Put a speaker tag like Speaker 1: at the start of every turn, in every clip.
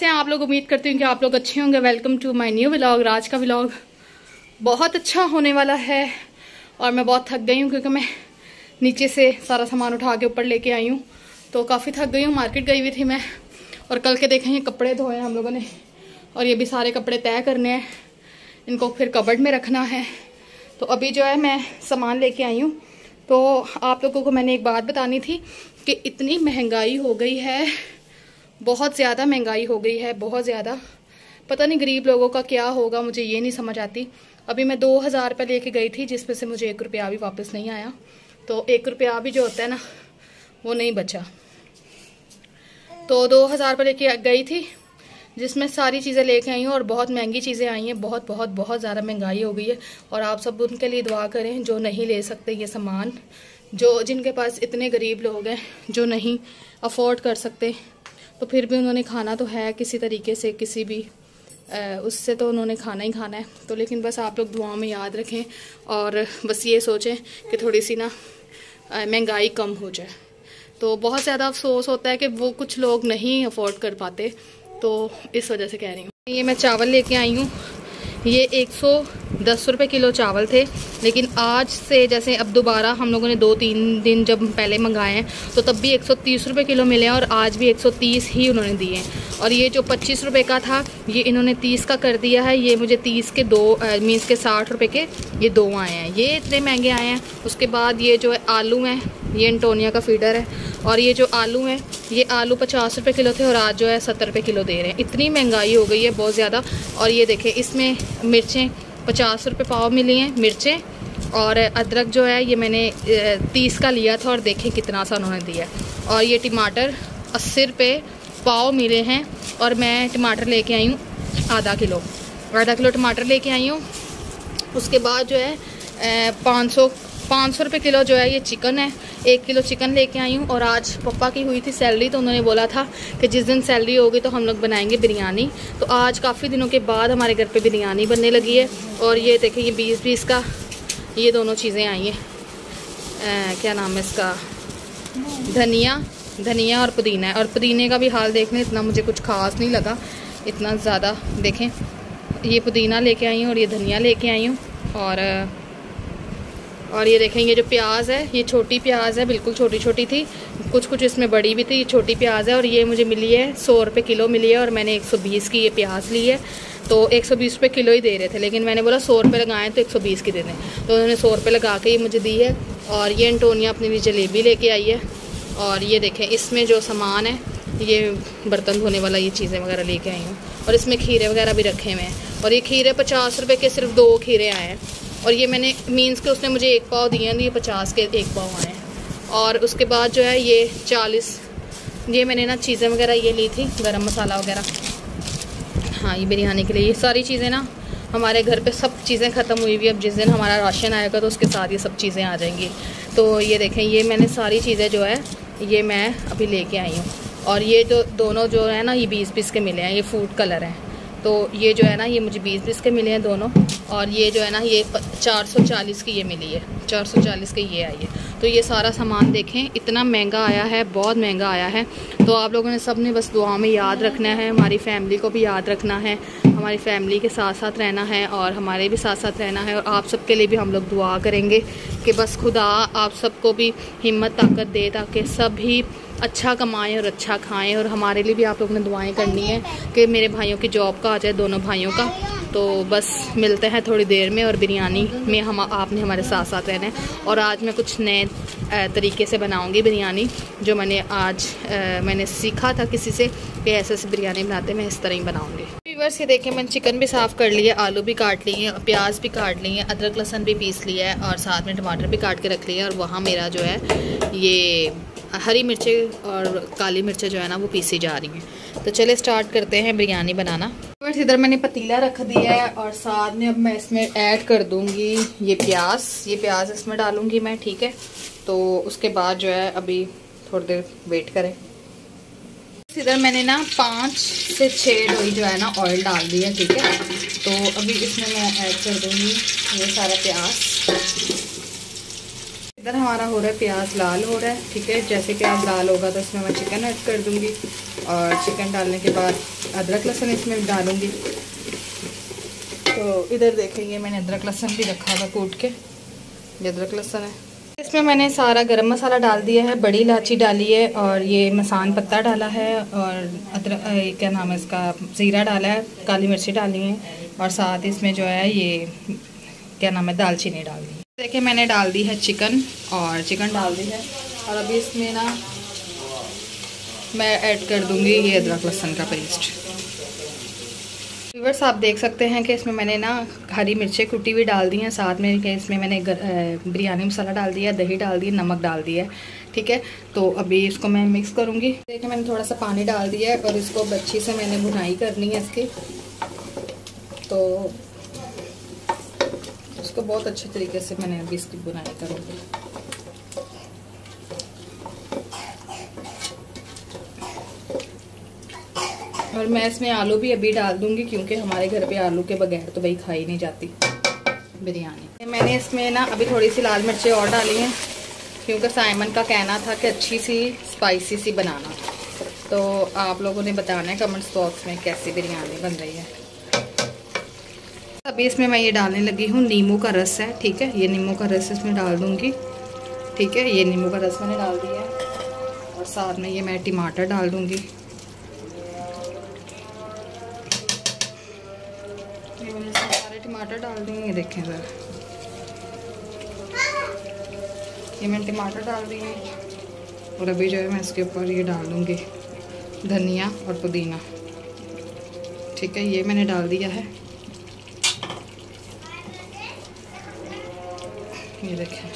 Speaker 1: कैसे हैं आप लोग? उम्मीद करती हूँ कि आप लोग अच्छे होंगे। Welcome to my new vlog आज का व्लॉग बहुत अच्छा होने वाला है और मैं बहुत थक गई हूँ क्योंकि मैं नीचे से सारा सामान उठा के ऊपर लेके आई हूँ। तो काफ़ी थक गई हूँ मार्केट गई हुई थी मैं और कल के देखें ये कपड़े धोए हैं हम लोगों ने और ये भी सारे कपड़े तय करने हैं। इनको फिर कबर्ड में रखना है। तो अभी जो है मैं सामान लेके आई हूँ। तो आप लोगों को मैंने एक बात बतानी थी कि इतनी महँगाई हो गई है बहुत ज़्यादा महँगाई हो गई है, बहुत ज़्यादा। पता नहीं गरीब लोगों का क्या होगा, मुझे ये नहीं समझ आती। अभी मैं दो हज़ार रुपये लेके गई थी, जिसमें से मुझे एक रुपया भी वापस नहीं आया। तो एक रुपया भी जो होता है ना, वो नहीं बचा। तो दो हज़ार रुपये लेके गई थी, जिसमें सारी चीज़ें लेके आई हूँ और बहुत महँगी चीज़ें आई हैं। बहुत बहुत बहुत ज़्यादा महँगाई हो गई है। और आप सब उनके लिए दुआ करें, जो नहीं ले सकते ये सामान, जो जिनके पास इतने गरीब लोग हैं, जो नहीं अफोर्ड कर सकते। तो फिर भी उन्होंने खाना तो है किसी तरीके से, किसी भी उससे तो उन्होंने खाना ही खाना है। तो लेकिन बस आप लोग दुआओं में याद रखें और बस ये सोचें कि थोड़ी सी ना महँगाई कम हो जाए। तो बहुत ज़्यादा अफसोस होता है कि वो कुछ लोग नहीं अफोर्ड कर पाते। तो इस वजह से कह रही हूँ। ये मैं चावल लेके आई हूँ। ये एक सौ दस रुपये किलो चावल थे, लेकिन आज से जैसे अब दोबारा हम लोगों ने दो तीन दिन जब पहले मंगाए हैं तो तब भी एक सौ किलो मिले हैं और आज भी एक सौ तीस ही उन्होंने दिए हैं। और ये जो पच्चीस रुपये का था, ये इन्होंने तीस का कर दिया है, ये मुझे तीस के दो मीन्स के साठ रुपये के ये दो आए हैं। ये इतने महँगे आए हैं, उसके बाद ये जो है आलू हैं, ये एंटोनिया का फीडर है, और ये जो आलू हैं, ये आलू पचास रुपये किलो थे और आज जो है सत्तर रुपये किलो दे रहे हैं। इतनी महँगाई हो गई है, बहुत ज़्यादा, और ये देखें, इसमें मिर्चें पचास रुपये पाव मिली हैं, मिर्चें और अदरक जो है, ये मैंने तीस का लिया था और देखें कितना सा उन्होंने दिया और ये टमाटर अस्सी रुपये पाव मिले हैं और मैं टमाटर लेके आई हूँ आधा किलो। आधा किलो टमाटर लेके आई हूँ। उसके बाद जो है पाँच सौ पाँच सौ रुपये किलो जो है, ये चिकन है। एक किलो चिकन लेके आई हूँ और आज पापा की हुई थी सैलरी तो उन्होंने बोला था कि जिस दिन सैलरी होगी तो हम लोग बनाएँगे बिरयानी। तो आज काफ़ी दिनों के बाद हमारे घर पे बिरयानी बनने लगी है और ये देखें, ये बीस बीस का, ये दोनों चीज़ें आई हैं। क्या नाम है इसका? धनिया धनिया और पुदीना है। और पुदीने का भी हाल देख इतना मुझे कुछ खास नहीं लगा। इतना ज़्यादा देखें, ये पुदीना लेके आई हूँ और ये धनिया लेके आई हूँ। और और ये देखें, ये जो प्याज है, ये छोटी प्याज है, बिल्कुल छोटी छोटी थी। कुछ कुछ इसमें बड़ी भी थी ये छोटी प्याज है और ये मुझे मिली है, सौ रुपये किलो मिली है और मैंने 120 की ये प्याज ली है। तो 120 रुपये किलो ही दे रहे थे, लेकिन मैंने बोला सौ रुपये लगाएँ तो 120 की दे दें तो उन्होंने सौ रुपये लगा के ये मुझे दी है और ये एंटोनिया अपने लिए जलेबी लेके आई है। और ये देखें, इसमें जो सामान है, ये बर्तन धोने वाला ये चीज़ें वगैरह लेके आई हूँ। और इसमें खीरे वगैरह भी रखे हुए हैं। और ये खीरे पचास रुपये के सिर्फ़ दो खीरे आए हैं। और ये मैंने मीन्स के उसने मुझे एक पाव दिए ये पचास के एक पाव आए हैं। और उसके बाद जो है ये चालीस, ये मैंने ना चीज़ें वगैरह ये ली थी, गरम मसाला वगैरह। हाँ ये बिरयानी के लिए, ये सारी चीज़ें ना हमारे घर पे सब चीज़ें ख़त्म हुई हुई अब जिस दिन हमारा राशन आएगा तो उसके साथ ये सब चीज़ें आ जाएँगी। तो ये देखें, ये मैंने सारी चीज़ें जो है, ये मैं अभी लेके आई हूँ। और ये जो दोनों जो है ना, ये बीस बीस के मिले हैं, ये फ़ूड कलर हैं। तो ये जो है ना, ये मुझे बीस बीस के मिले हैं दोनों और ये जो है ना, ये चार सौ चालीस की ये मिली है। चार सौ चालीस की ये आई है। तो ये सारा सामान देखें, इतना महँगा आया है, बहुत महँगा आया है। तो आप लोगों ने सबने बस दुआ में याद रखना है, हमारी फैमिली को भी याद रखना है, हमारी फैमिली के साथ साथ रहना है और हमारे भी साथ साथ रहना है और आप सबके लिए भी हम लोग दुआ करेंगे कि बस खुदा आप सबको भी हिम्मत, ताकत दे, ताकि सभी अच्छा कमाएँ और अच्छा खाएँ और हमारे लिए भी आप लोगों ने दुआएँ करनी है कि मेरे भाइयों की जॉब का आ जाए दोनों भाइयों का। तो बस मिलते हैं थोड़ी देर में और बिरयानी में हम आपने हमारे साथ साथ रहना है। और आज मैं कुछ नए तरीके से बनाऊँगी बिरयानी जो मैंने आज आ, मैंने सीखा था किसी से कि ऐसे ऐसे बिरयानी बनाते मैं इस तरह ही बनाऊँगी। व्यूवर्स ये देखें मैंने चिकन भी साफ़ कर लिया आलू भी काट लिए प्याज भी काट लिए अदरक लहसन भी पीस लिया है और साथ में टमाटर भी काट के रख लिया और वहाँ मेरा जो है ये हरी मिर्चें और काली मिर्चें जो है ना वो पीसी जा रही हैं। तो चले स्टार्ट करते हैं बिरयानी बनाना। इधर मैंने पतीला रख दिया है और साथ में अब मैं इसमें ऐड कर दूँगी ये प्याज। ये प्याज इसमें डालूँगी मैं, ठीक है? तो उसके बाद जो है अभी थोड़ी देर वेट करें। इधर मैंने ना पाँच से छः डोई जो है ना ऑयल डाल दिया ठीक है? तो अभी इसमें मैं ऐड कर दूँगी ये सारा प्याज। इधर हमारा हो रहा है प्याज लाल हो रहा है, ठीक है? जैसे प्याज लाल होगा तो इसमें मैं चिकन ऐड कर दूँगी और चिकन डालने के बाद अदरक लहसुन इसमें डालूँगी। तो इधर देखेंगे मैंने अदरक लहसुन भी रखा हुआ कूट के, ये अदरक लहसुन है। इसमें मैंने सारा गरम मसाला डाल दिया है, बड़ी इलायची डाली है और ये मसान पत्ता डाला है और अदरक क्या नाम है इसका, ज़ीरा डाला है, काली मिर्ची डाली है और साथ इसमें जो है ये, क्या नाम है, दालचीनी डाल दी। देखिए, मैंने डाल दी है चिकन और चिकन डाल दी है। और अभी इसमें ना मैं ऐड कर दूँगी ये अदरक लहसन का पेस्ट। व्यूवर्स आप देख सकते हैं कि इसमें मैंने ना हरी मिर्चें कुटी हुई डाल दी हैं। साथ में कि इसमें मैंने बिरयानी मसाला डाल दिया, दही डाल दी, नमक डाल दिया ठीक है? तो अभी इसको मैं मिक्स करूँगी। देखिए, मैंने थोड़ा सा पानी डाल दिया है और इसको अच्छी से मैंने बुनाई करनी है इसकी। तो इसको बहुत अच्छे तरीके से मैंने अभी इसकी बुनाई करूँगी और मैं इसमें आलू भी अभी डाल दूँगी क्योंकि हमारे घर पे आलू के बगैर तो भाई खाई नहीं जाती बिरयानी। मैंने इसमें ना अभी थोड़ी सी लाल मिर्चें और डाली हैं, क्योंकि साइमन का कहना था कि अच्छी सी स्पाइसी सी बनाना। तो आप लोगों ने बताना है कमेंट्स बॉक्स में कैसी बिरयानी बन रही है। अभी इसमें मैं ये डालने लगी हूँ, नींबू का रस है, ठीक है? ये नींबू का रस इसमें डाल दूँगी, ठीक है? ये नींबू का रस मैंने डाल दिया है और साथ में ये मैं टमाटर डाल दूँगी। टमाटर डाल देंगे देखें ज़रा। ये मैंने टमाटर डाल दिए और अभी जो है मैं इसके ऊपर ये डाल दूँगी, धनिया और पुदीना, ठीक है? ये मैंने डाल दिया है। ये देखें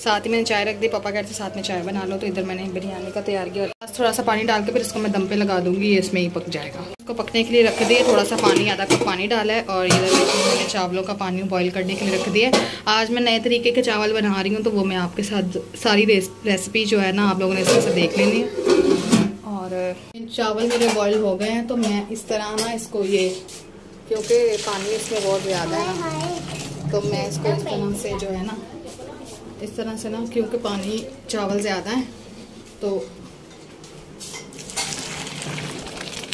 Speaker 1: साथ ही मैंने चाय रख दी, पापा कहते साथ में चाय बना लो तो इधर मैंने बिरयानी का तैयार किया। और थोड़ा सा पानी डाल के फिर इसको मैं दम पे लगा दूँगी, ये इसमें ही पक जाएगा। इसको पकने के लिए रख दिए, थोड़ा सा पानी, आधा कप पानी डाला है, और इधर मैंने चावलों का पानी बॉईल करने के लिए रख दिया आज मैं नए तरीके के चावल बना रही हूँ तो वो मैं आपके साथ सारी रेसिपी जो है ना, आप लोगों ने इसमें से देख लेनी है। और चावल मेरे बॉयल हो गए हैं तो मैं इस तरह ना इसको ये, क्योंकि पानी इसमें बहुत ज़्यादा है तो मैं इसको इस तरह से जो है ना, इस तरह से ना, क्योंकि पानी चावल ज़्यादा है तो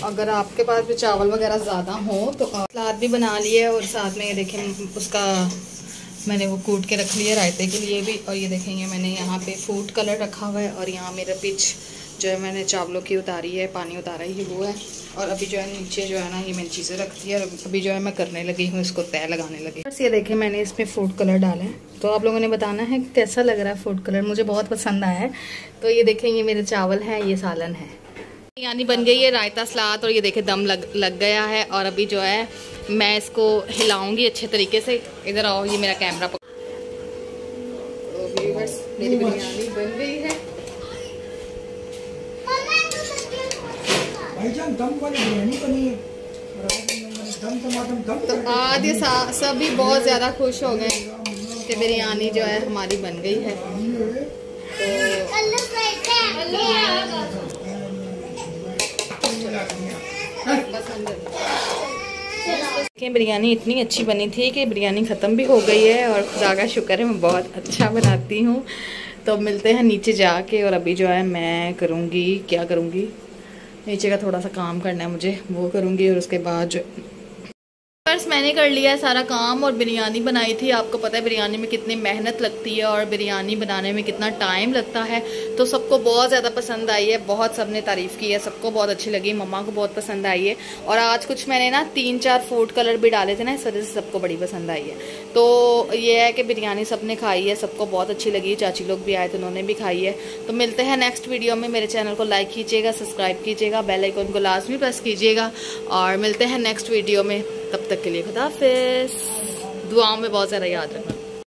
Speaker 1: अगर आपके पास भी चावल वगैरह ज़्यादा हो तो सलाद भी बना लिए, और साथ में ये देखें, उसका मैंने वो कूट के रख लिया रायते के लिए भी, और ये देखेंगे मैंने यहाँ पे फ़ूड कलर रखा हुआ है, और यहाँ मेरा पिच जो है मैंने चावलों की उतारी है पानी उतारा ही वो है। और अभी जो है नीचे जो है ना ये मैंने चीज़ें रख दी और अभी जो है मैं करने लगी हूँ इसको तय लगाने लगी बस ये देखें मैंने इसमें फ़ूड कलर डाला है। तो आप लोगों ने बताना है कैसा लग रहा है फ़ूड कलर मुझे बहुत पसंद आया है। तो ये देखें ये मेरे चावल हैं ये सालन है। यानी बन गई है रायता सलाद और ये देखे दम लग लग गया है। और अभी जो है मैं इसको हिलाऊँगी अच्छे तरीके से। इधर आओ ये मेरा कैमरा तो मेरी बिरयानी बन गई। है तो आज ये सभी बहुत ज़्यादा खुश हो गए कि बिरयानी जो है हमारी बन गई है। तो बिरयानी इतनी अच्छी बनी थी कि बिरयानी ख़त्म भी हो गई है और खुदा का शुक्र है मैं बहुत अच्छा बनाती हूँ। तो मिलते हैं नीचे जाके और अभी जो है मैं करूँगी क्या करूँगी? नीचे का थोड़ा सा काम करना है मुझे वो करूँगी और उसके बाद जो फ्रेंड्स मैंने कर लिया है सारा काम और बिरयानी बनाई थी। आपको पता है बिरयानी में कितनी मेहनत लगती है और बिरयानी बनाने में कितना टाइम लगता है। तो सबको बहुत ज़्यादा पसंद आई है। बहुत सबने तारीफ़ की है। सबको बहुत अच्छी लगी। मम्मा को बहुत पसंद आई है। और आज कुछ मैंने ना तीन चार फ़ूड कलर भी डाले थे ना, इस वजह से सबको बड़ी पसंद आई है। तो ये है कि बिरयानी सबने खाई है। सबको बहुत अच्छी लगी। चाची लोग भी आए थे, उन्होंने भी खाई है। तो मिलते हैं नेक्स्ट वीडियो में। मेरे चैनल को लाइक कीजिएगा सब्सक्राइब कीजिएगा बेलाइकन को लाजमी प्रेस कीजिएगा। और मिलते हैं नेक्स्ट वीडियो में। तब तक के लिए खुदाफिज। दुआओं में बहुत ज़्यादा याद रखना।